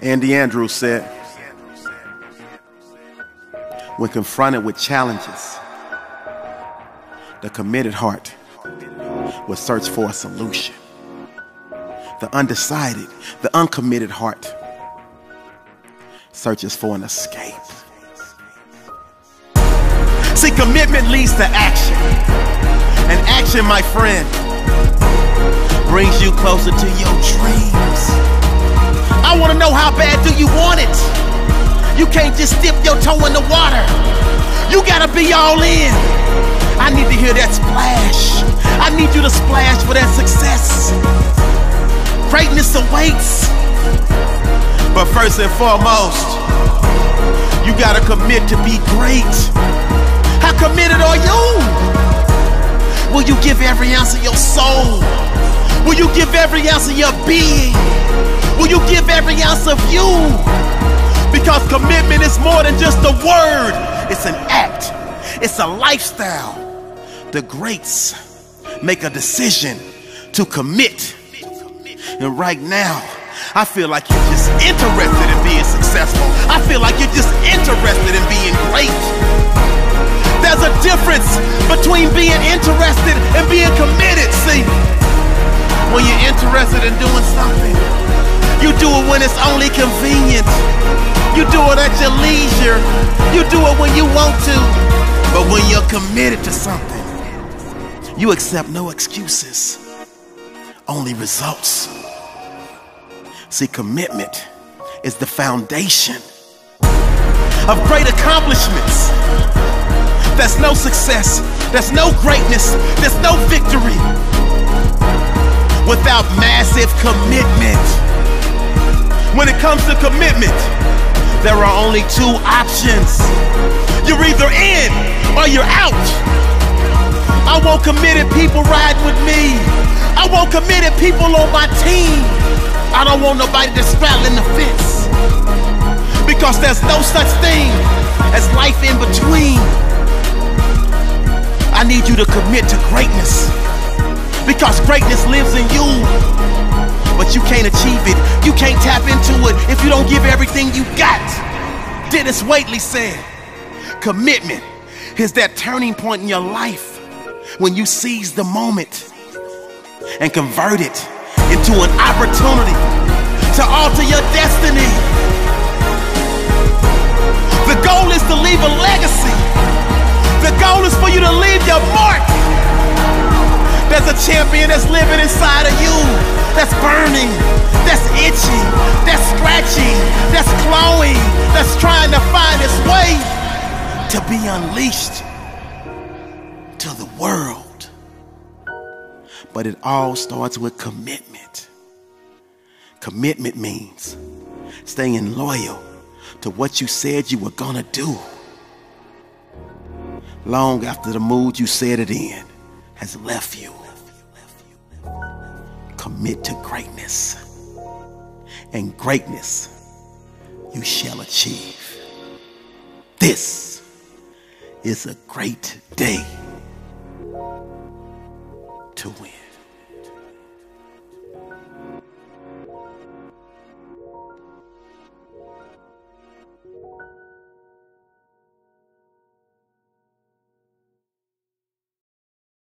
Andy Andrews said, when confronted with challenges, the committed heart will search for a solution. The undecided, the uncommitted heart searches for an escape. See, commitment leads to action. And action, my friend, brings you closer to your dreams. How bad do you want it? You can't just dip your toe in the water. You gotta be all in. I need to hear that splash. I need you to splash for that success. Greatness awaits. But first and foremost, you gotta commit to be great. How committed are you? Will you give every ounce of your soul? Will you give every ounce of your being? Will you give every ounce of you? Because commitment is more than just a word, it's an act, it's a lifestyle. The greats make a decision to commit. And right now, I feel like you're just interested in being successful. I feel like you're just interested in being great. There's a difference between being interested and being committed. See, when you're interested in doing something, you do it when it's only convenient. You do it at your leisure. You do it when you want to. But when you're committed to something, you accept no excuses, only results. See, commitment is the foundation of great accomplishments. There's no success, there's no greatness, there's no victory without massive commitment. When it comes to commitment, there are only two options. You're either in or you're out. I want committed people riding with me. I want committed people on my team. I don't want nobody to that's straddling the fence. Because there's no such thing as life in between. I need you to commit to greatness. Because greatness lives in you but you can't achieve it. You can't tap into it if you don't give everything you got. Dennis Waitley said, commitment is that turning point in your life when you seize the moment and convert it into an opportunity to alter your destiny. The goal is to leave a legacy. The goal is for you to leave your mark. There's a champion that's living inside of you that's burning, that's itching, that's scratching, that's clawing, that's trying to find its way to be unleashed to the world. But it all starts with commitment. Commitment means staying loyal to what you said you were gonna do. Long after the mood you said it in has left you commit to greatness. And greatness you shall achieve. This is a great day to win.